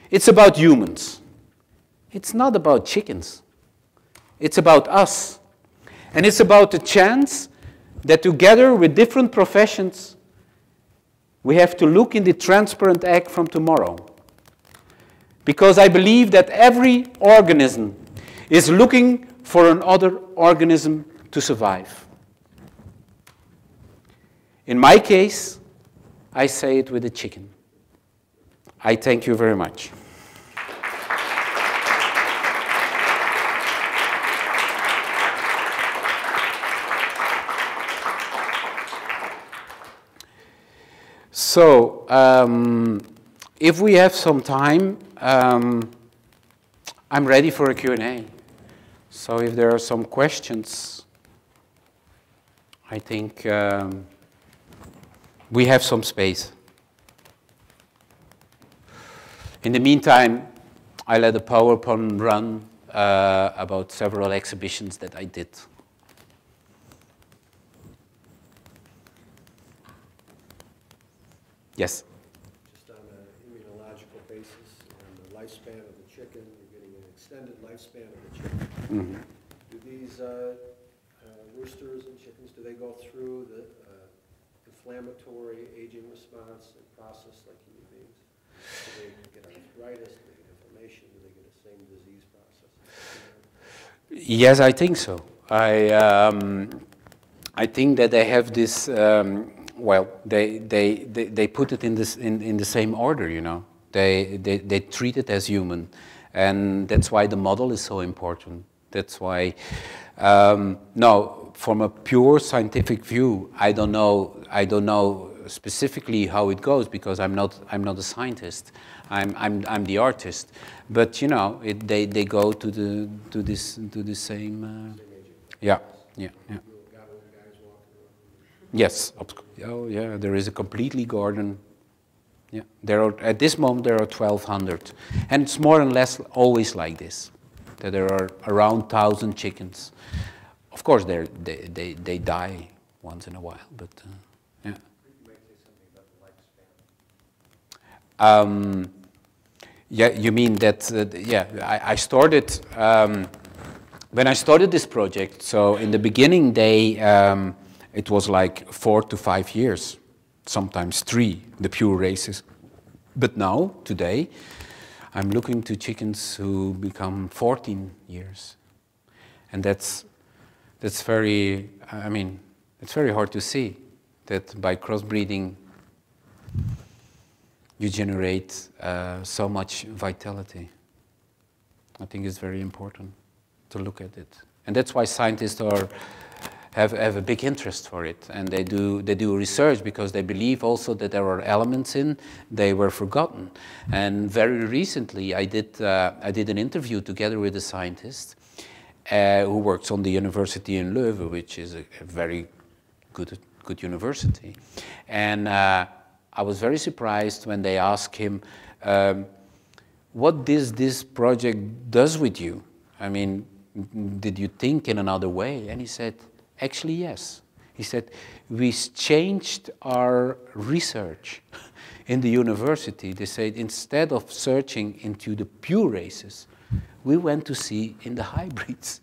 It's about humans. It's not about chickens. It's about us. And it's about the chance that together with different professions, we have to look in the transparent egg from tomorrow. Because I believe that every organism is looking for another organism to survive. In my case, I say it with a chicken. I thank you very much. So, um, if we have some time, um, I'm ready for a Q&A. So if there are some questions, I think um, we have some space. In the meantime, I let a PowerPoint run uh, about several exhibitions that I did. Yes? Just on an immunological basis, on the lifespan of the chicken, you're getting an extended lifespan of the chicken. Do these uh, uh, roosters and chickens, do they go through the uh, inflammatory aging response and process like human beings? Do they get arthritis, do they get inflammation, do they get the same disease process? Yes, I think so. I, um, I think that they have this, um, well, they, they, they, they put it in, this, in, in the same order, you know. They, they, they treat it as human. And that's why the model is so important. That's why, um, no, from a pure scientific view, I don't know, I don't know specifically how it goes because I'm not, I'm not a scientist. I'm, I'm, I'm the artist. But, you know, it, they, they go to, the, to, this, to the same, uh, yeah, yeah, yeah. Yes. Oh, yeah. There is a completely garden. Yeah. There are at this moment there are 1,200, and it's more and less always like this. That there are around thousand chickens. Of course, they they they die once in a while, but uh, yeah. Um, yeah, you mean that? Uh, yeah, I, I started um, when I started this project. So in the beginning, they um, it was like four to five years, sometimes three, the pure races. But now, today, I'm looking to chickens who become 14 years, and that's that's very. I mean, it's very hard to see that by crossbreeding you generate uh, so much vitality. I think it's very important to look at it. And that's why scientists are, have, have a big interest for it. And they do, they do research because they believe also that there are elements in they were forgotten. And very recently, I did, uh, I did an interview together with a scientist uh, who works on the university in Leuven, which is a, a very good, good university. And uh, I was very surprised when they asked him, um, what this, this project does with you? I mean, did you think in another way? And he said, actually, yes. He said, we changed our research in the university. They said, instead of searching into the pure races, we went to see in the hybrids.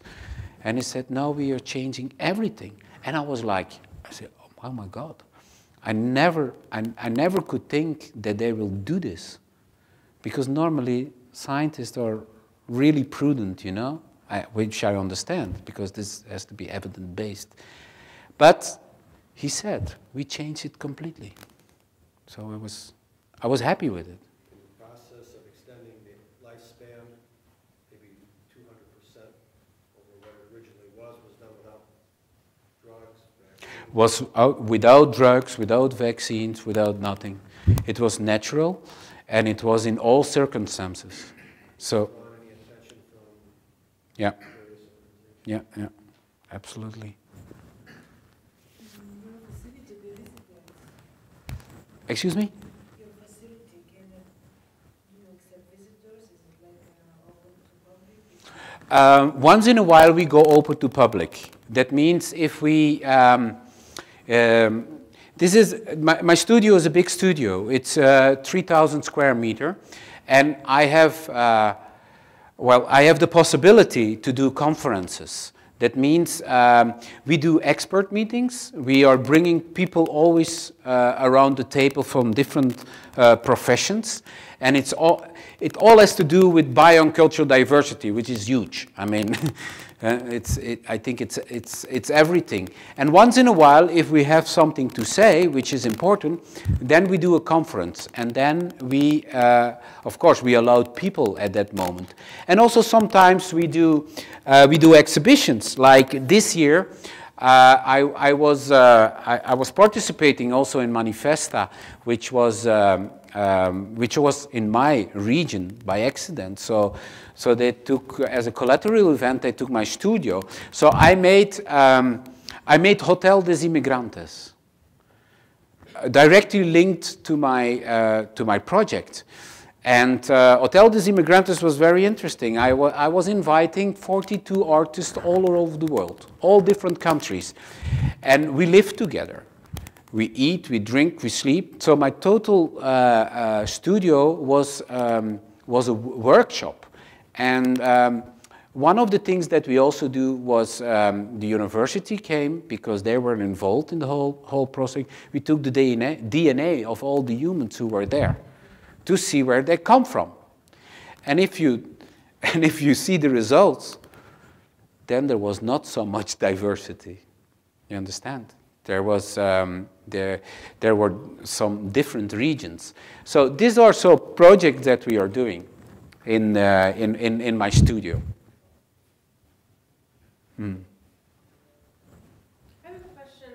And he said, now we are changing everything. And I was like, I said, oh my God, I never, I, I never could think that they will do this. Because normally scientists are really prudent, you know, I, which I understand because this has to be evidence based. But he said, we changed it completely. So I was, I was happy with it. In the process of extending the lifespan, maybe two hundred percent over what it originally was, was done without drugs, vaccines. was out, without drugs, without vaccines, without nothing. It was natural, and it was in all circumstances. So, Drawn any attention from yeah, yeah, yeah, absolutely. Excuse me? Um, once in a while, we go open to public. That means if we, um, um, this is my, my studio is a big studio. It's uh, 3,000 square meter, and I have, uh, well, I have the possibility to do conferences. That means um, we do expert meetings. We are bringing people always uh, around the table from different uh, professions, and it's all it all has to do with bio and cultural diversity, which is huge. I mean, (laughs) uh, it's it, I think it's it's it's everything. And once in a while, if we have something to say, which is important, then we do a conference, and then we, uh, of course, we allowed people at that moment. And also sometimes we do uh, we do exhibitions. Like this year, uh, I, I was uh, I, I was participating also in Manifesta, which was. Um, um, which was in my region by accident. So, so they took as a collateral event. They took my studio. So I made um, I made Hotel des Immigrantes, uh, directly linked to my uh, to my project. And uh, Hotel des Immigrantes was very interesting. I, wa I was inviting 42 artists all over the world, all different countries, and we lived together we eat, we drink, we sleep. So my total uh, uh, studio was, um, was a workshop. And um, one of the things that we also do was um, the university came because they were involved in the whole, whole process. We took the DNA, DNA of all the humans who were there to see where they come from. And if you, (laughs) and if you see the results, then there was not so much diversity. You understand? There was um, there, there were some different regions. So these are so projects that we are doing in uh, in, in in my studio. Hmm. I have a question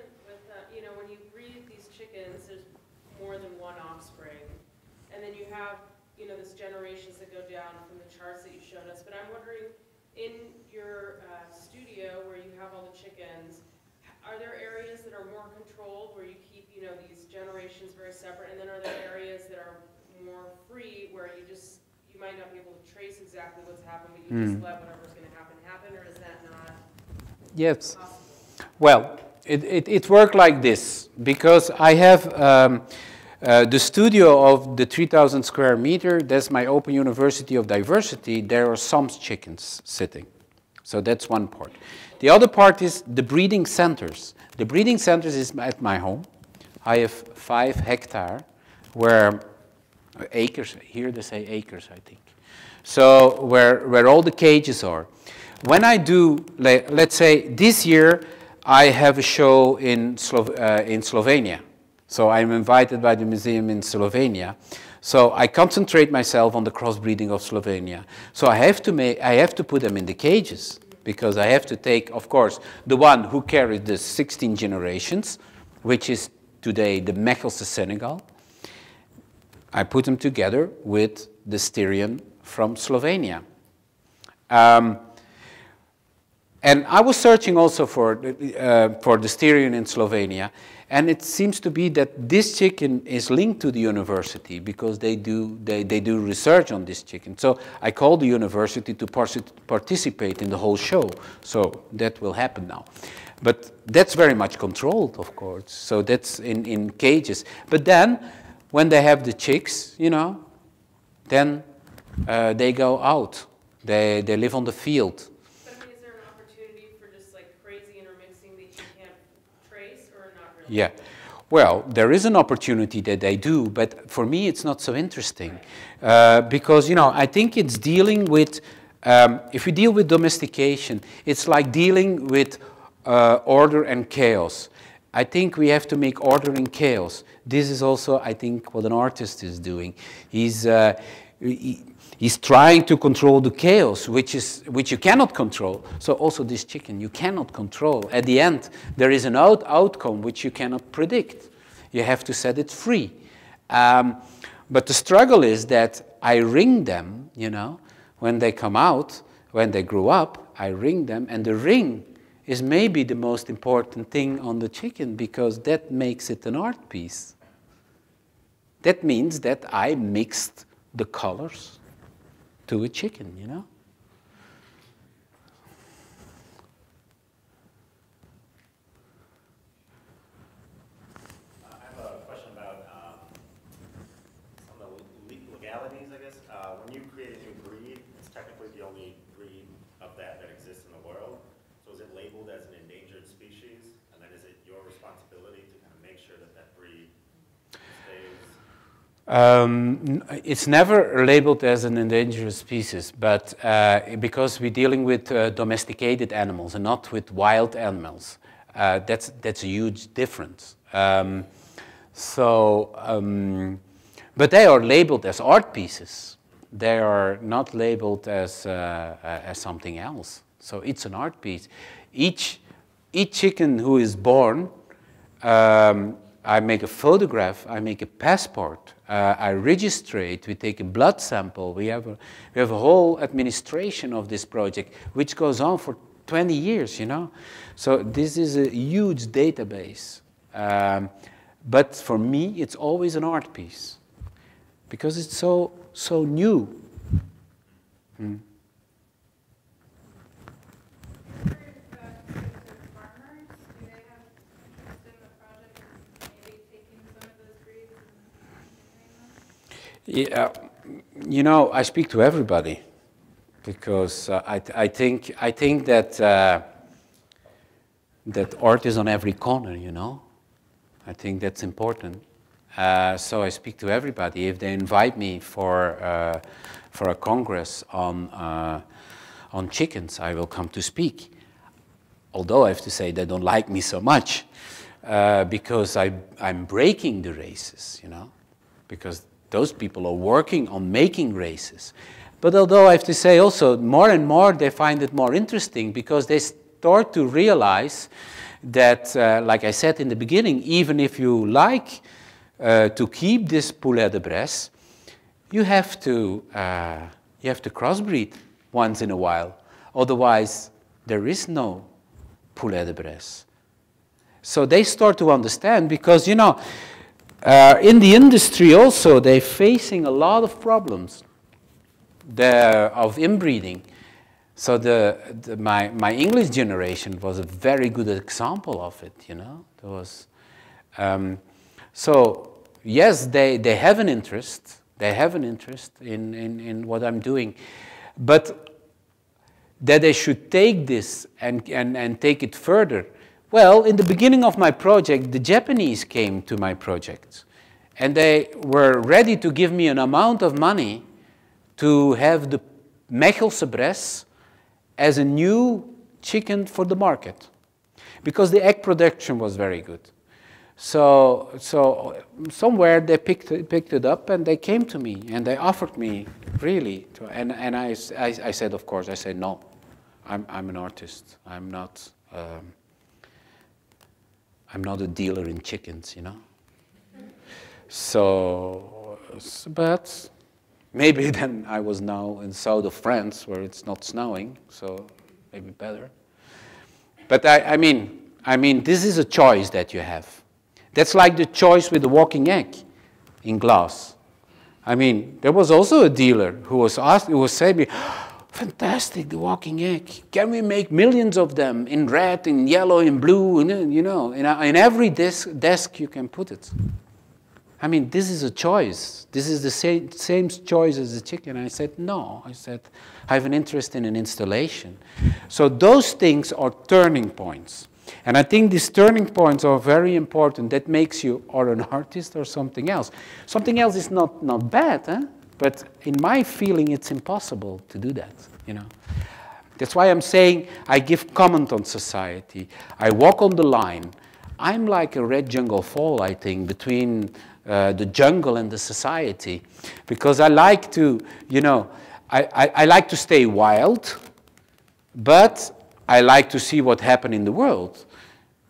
you know, when you breed these chickens, there's more than one offspring. And then you have, you know, this generations that go down from the charts that you showed us. But I'm wondering, in your studio where you have all the chickens, are there areas that are more controlled where you keep, you know, these generations very separate? And then are there areas that are more free where you just, you might not be able to trace exactly what's happened, but you just let whatever's gonna happen happen, or is that not Yes. possible? Well, it, it, it worked like this because I have um, uh, the studio of the 3,000 square meter. That's my Open University of Diversity. There are some chickens sitting. So that's one part. The other part is the breeding centers. The breeding centers is at my home. I have five hectare where acres, here they say acres, I think. So where, where all the cages are. When I do, le- let's say this year, I have a show in, Slo- uh, in Slovenia. So I'm invited by the museum in Slovenia. So I concentrate myself on the crossbreeding of Slovenia. So I have to make, I have to put them in the cages because I have to take, of course, the one who carried the 16 generations, which is today the Mechelse Senegal. I put them together with the Styrian from Slovenia. Um, and I was searching also for, uh, for the Styrian in Slovenia, and it seems to be that this chicken is linked to the university because they do, they, they do research on this chicken. So I called the university to partic- participate in the whole show. So that will happen now. But that's very much controlled, of course. So that's in, in cages. But then, when they have the chicks, you know, then uh, they go out. They, they live on the field. But I mean, is there an opportunity for just like crazy intermixing that you can't trace or not really? Yeah. Well, there is an opportunity that they do, but for me it's not so interesting. Uh, because, you know, I think it's dealing with, um, if you deal with domestication, it's like dealing with uh, order and chaos. I think we have to make order in chaos. This is also, I think, what an artist is doing. He's, uh, he, he's trying to control the chaos, which, is, which you cannot control. So also this chicken, you cannot control. At the end, there is an out outcome which you cannot predict. You have to set it free. Um, but the struggle is that I ring them, you know, when they come out, when they grow up, I ring them, and the ring is maybe the most important thing on the chicken because that makes it an art piece. That means that I mixed the colors to a chicken, you know? Uh, I have a question about um, some of the le- legalities, I guess. Uh, When you create a new breed, it's technically the only breed of that that exists in the world. So is it labeled as an endangered species? And then is it your responsibility to kind of make sure that that breed stays? Um, it's never labeled as an endangered species, but uh, because we're dealing with uh, domesticated animals and not with wild animals, uh, that's, that's a huge difference. Um, so, um, but they are labeled as art pieces. They are not labeled as, uh, uh, as something else. So it's an art piece. Each, each chicken who is born um, I make a photograph, I make a passport, uh, I register it, we take a blood sample, we have a, we have a whole administration of this project, which goes on for 20 years, you know. So this is a huge database. Um, but for me, it's always an art piece because it's so, so new. Hmm. farmers, do they have interest in the project and maybe taking some of those breeds and continuing them? Yeah, you know, I speak to everybody because uh, I, I think I think that uh, that art is on every corner. You know, I think that's important. Uh, so I speak to everybody. If they invite me for uh, for a congress on uh, on chickens, I will come to speak. Although I have to say they don't like me so much uh, because I, I'm breaking the races. You know, because those people are working on making races. But although I have to say also, more and more they find it more interesting because they start to realize that, uh, like I said in the beginning, even if you like uh, to keep this poulet de Bresse, you have to uh, you have to crossbreed once in a while. Otherwise, there is no poulet de Bresse. So they start to understand because you know uh, in the industry also they're facing a lot of problems the, of inbreeding. So the, the, my, my English generation was a very good example of it, you know. There was, um, so yes, they, they have an interest. They have an interest in, in, in what I'm doing. But that they should take this and, and, and take it further. Well, in the beginning of my project, the Japanese came to my project. And they were ready to give me an amount of money to have the Mechelse as a new chicken for the market because the egg production was very good. So, so somewhere they picked it, picked it up and they came to me and they offered me really. To, and and I, I, I said, of course, I said, no, I'm, I'm an artist. I'm not, um, I'm not a dealer in chickens, you know. So, but maybe (laughs) then I was now in south of France where it's not snowing, so maybe better. But I, I mean, I mean, this is a choice that you have. That's like the choice with the walking egg in glass. I mean, there was also a dealer who was asked, who was saying, fantastic, the walking egg. Can we make millions of them in red, in yellow, in blue, and, you know, in, in every desk, desk you can put it. I mean, this is a choice. This is the same, same choice as the chicken. I said, no. I said, I have an interest in an installation. So those things are turning points. And I think these turning points are very important. That makes you or an (laughs) artist or something else. Something else is not, not bad, huh? But in my feeling, it's impossible to do that, you know. That's why I'm saying I give comment on society. I walk on the line. I'm like a red jungle fowl, I think, between uh, the jungle and the society. Because I like to, you know, I, I, I like to stay wild, but I like to see what happened in the world.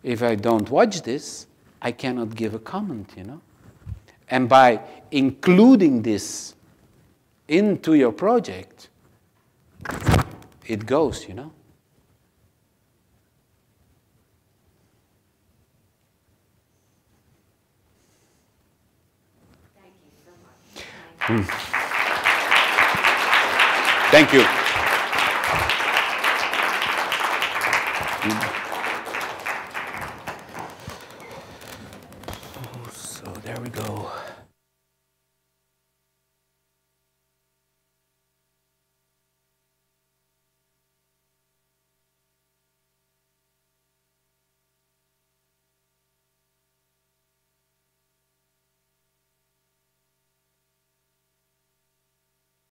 If I don't watch this, I cannot give a comment, you know. And by including this into your project, it goes, you know. Hmm. Thank you. So there we go.